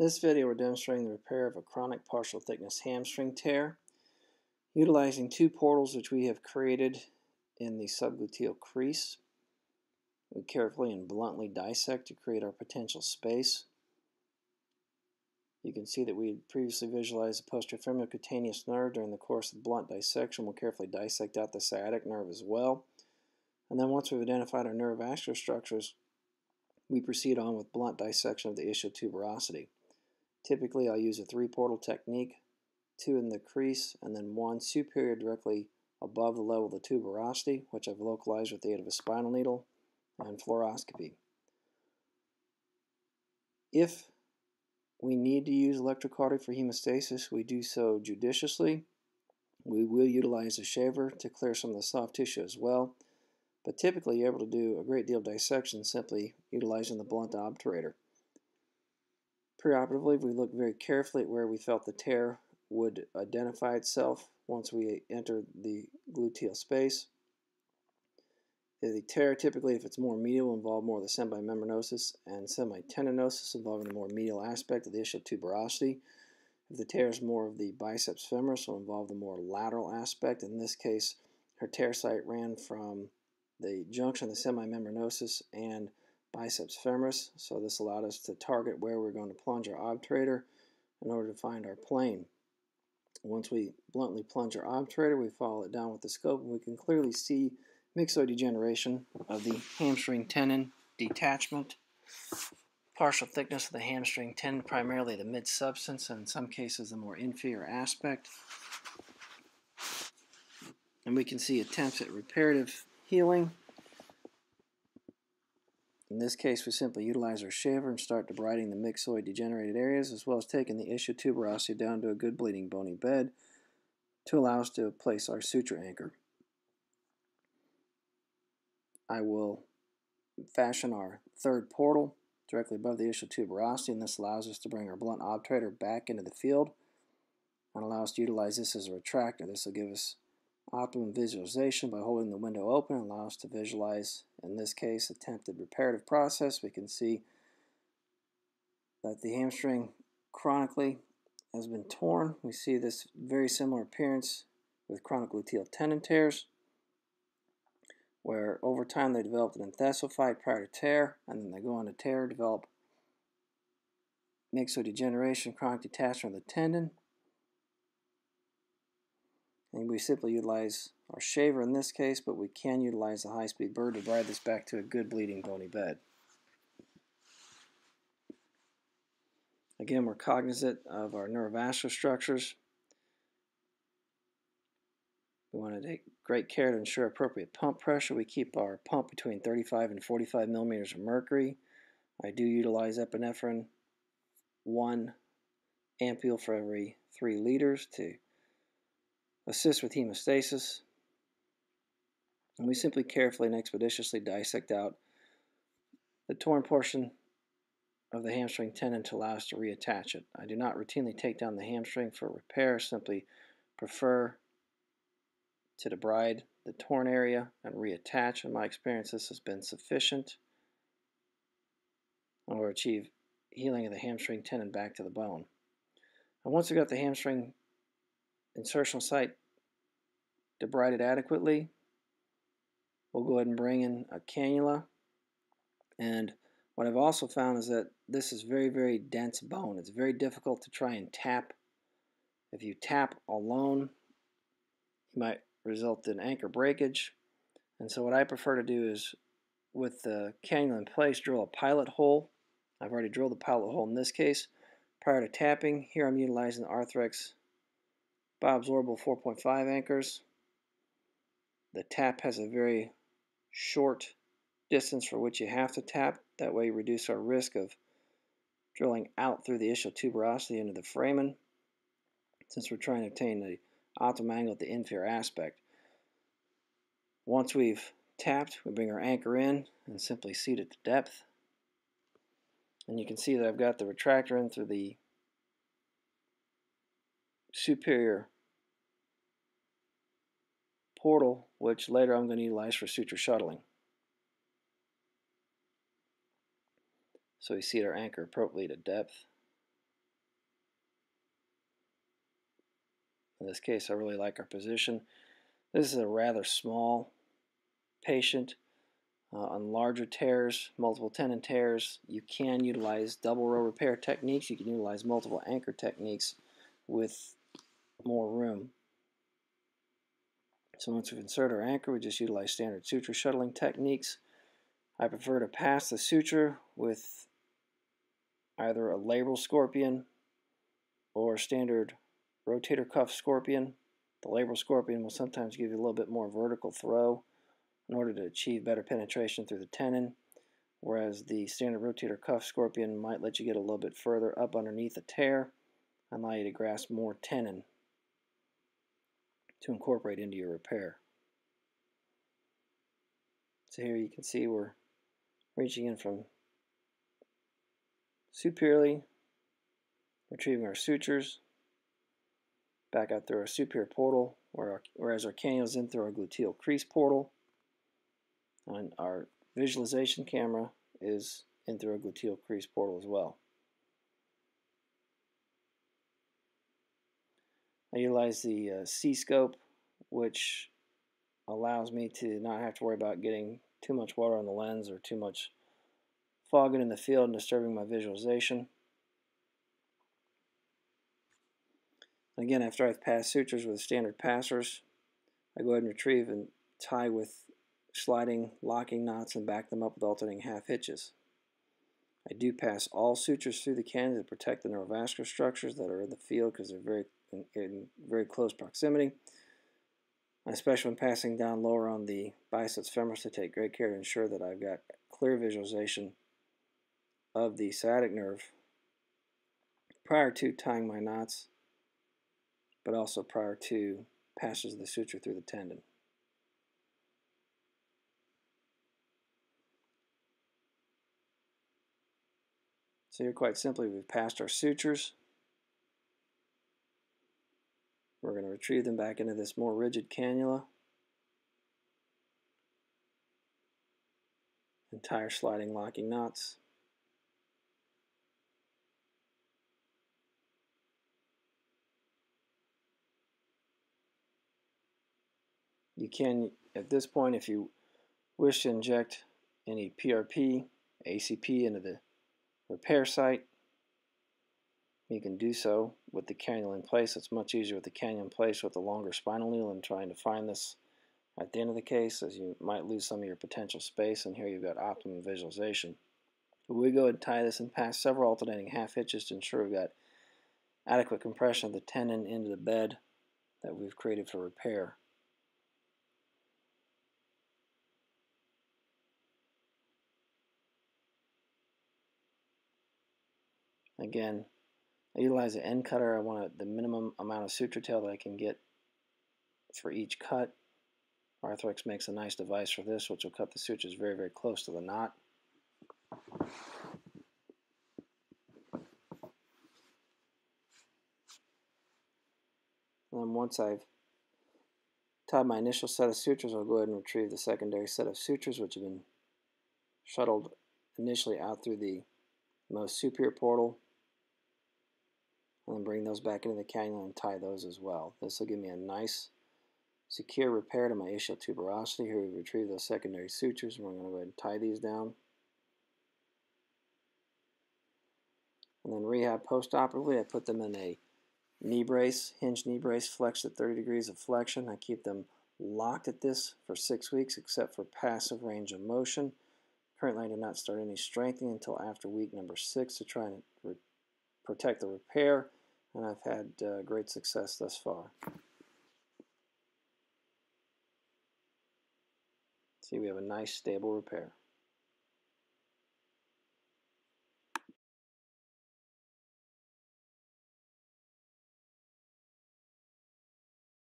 this video we're demonstrating the repair of a chronic partial thickness hamstring tear utilizing two portals which we have created in the subgluteal crease. We carefully and bluntly dissect to create our potential space. You can see that we had previously visualized the posterior femoral cutaneous nerve during the course of blunt dissection. We'll carefully dissect out the sciatic nerve as well. And then once we've identified our neurovascular structures, we proceed on with blunt dissection of the ischial tuberosity. Typically, I'll use a three-portal technique, two in the crease, and then one superior directly above the level of the tuberosity, which I've localized with the aid of a spinal needle and fluoroscopy. If we need to use electrocautery for hemostasis, we do so judiciously. We will utilize a shaver to clear some of the soft tissue as well, but typically you're able to do a great deal of dissection simply utilizing the blunt obturator. Preoperatively, we look very carefully at where we felt the tear would identify itself once we enter the gluteal space. The tear typically, if it's more medial, will involve more of the semimembranosus and semitendinosus involving the more medial aspect of the ischial tuberosity. If the tear is more of the biceps femoris, will involve the more lateral aspect. In this case, her tear site ran from the junction of the semimembranosus and biceps femoris, so this allowed us to target where we're going to plunge our obturator in order to find our plane. Once we bluntly plunge our obturator, we follow it down with the scope, and we can clearly see myxoid degeneration of the hamstring tendon detachment, partial thickness of the hamstring tendon, primarily the mid-substance, and in some cases the more inferior aspect. And we can see attempts at reparative healing in this case, we simply utilize our shaver and start debriding the myxoid degenerated areas as well as taking the ischial tuberosity down to a good bleeding bony bed to allow us to place our suture anchor. I will fashion our third portal directly above the ischial tuberosity and this allows us to bring our blunt obturator back into the field and allow us to utilize this as a retractor. This will give us Optimum visualization by holding the window open allows us to visualize, in this case, attempted reparative process. We can see that the hamstring chronically has been torn. We see this very similar appearance with chronic gluteal tendon tears, where over time they developed an enthesophyte prior to tear, and then they go on to tear, develop myxodegeneration, chronic detachment of the tendon, and we simply utilize our shaver in this case, but we can utilize the high-speed burr to drive this back to a good bleeding bony bed. Again, we're cognizant of our neurovascular structures. We want to take great care to ensure appropriate pump pressure. We keep our pump between 35 and 45 millimeters of mercury. I do utilize epinephrine, one ampule for every three liters to assist with hemostasis. And we simply carefully and expeditiously dissect out the torn portion of the hamstring tendon to allow us to reattach it. I do not routinely take down the hamstring for repair, simply prefer to debride the torn area and reattach. In my experience, this has been sufficient to achieve healing of the hamstring tendon back to the bone. And once we got the hamstring insertional site debrided adequately, we'll go ahead and bring in a cannula. And what I've also found is that this is very, very dense bone. It's very difficult to try and tap. If you tap alone, you might result in anchor breakage. And so what I prefer to do is, with the cannula in place, drill a pilot hole. I've already drilled the pilot hole in this case. Prior to tapping, here I'm utilizing the Arthrex bioabsorbable 4.5 anchors. The tap has a very short distance for which you have to tap. That way you reduce our risk of drilling out through the ischial tuberosity into the foramen since we're trying to obtain the optimal angle at the inferior aspect. Once we've tapped, we bring our anchor in and simply seat it to depth. And you can see that I've got the retractor in through the superior portal, which later I'm going to utilize for suture shuttling. So we seat our anchor appropriately to depth. In this case, I really like our position. This is a rather small patient. Uh, on larger tears, multiple tendon tears, you can utilize double row repair techniques. You can utilize multiple anchor techniques with more room. So once we've inserted our anchor, we just utilize standard suture shuttling techniques. I prefer to pass the suture with either a labral scorpion or standard rotator cuff scorpion. The labral scorpion will sometimes give you a little bit more vertical throw in order to achieve better penetration through the tendon, whereas the standard rotator cuff scorpion might let you get a little bit further up underneath the tear and allow you to grasp more tendon to incorporate into your repair. So here you can see we're reaching in from superiorly, retrieving our sutures, back out through our superior portal, where whereas our cannula is in through our gluteal crease portal, and our visualization camera is in through our gluteal crease portal as well. I utilize the uh, C-scope, which allows me to not have to worry about getting too much water on the lens or too much fogging in the field and disturbing my visualization. Again, after I've passed sutures with standard passers, I go ahead and retrieve and tie with sliding locking knots and back them up with alternating half hitches. I do pass all sutures through the cannula to protect the neurovascular structures that are in the field because they're very in, in, very close proximity. Especially when passing down lower on the biceps femoris to take great care to ensure that I've got clear visualization of the sciatic nerve prior to tying my knots, but also prior to passes the suture through the tendon. So here quite simply we've passed our sutures. We're going to retrieve them back into this more rigid cannula. Entire sliding locking knots. You can, at this point, if you wish to inject any PRP, ACP into the repair site, you can do so with the cannula in place. It's much easier with the cannula in place with the longer spinal needle and trying to find this at the end of the case as you might lose some of your potential space and here you've got optimum visualization. We go and tie this and pass several alternating half hitches to ensure we've got adequate compression of the tendon into the bed that we've created for repair. Again, I utilize an end cutter. I want the minimum amount of suture tail that I can get for each cut. Arthrex makes a nice device for this, which will cut the sutures very, very close to the knot. And then once I've tied my initial set of sutures, I'll go ahead and retrieve the secondary set of sutures, which have been shuttled initially out through the most superior portal and then bring those back into the cannula and tie those as well. This will give me a nice secure repair to my ischial tuberosity. Here we retrieve those secondary sutures and we're going to go ahead and tie these down. And then rehab post-operatively, I put them in a knee brace, hinge knee brace, flexed at 30 degrees of flexion. I keep them locked at this for six weeks except for passive range of motion. Currently, I do not start any strengthening until after week number six to try and protect the repair and I've had uh, great success thus far. See, we have a nice stable repair.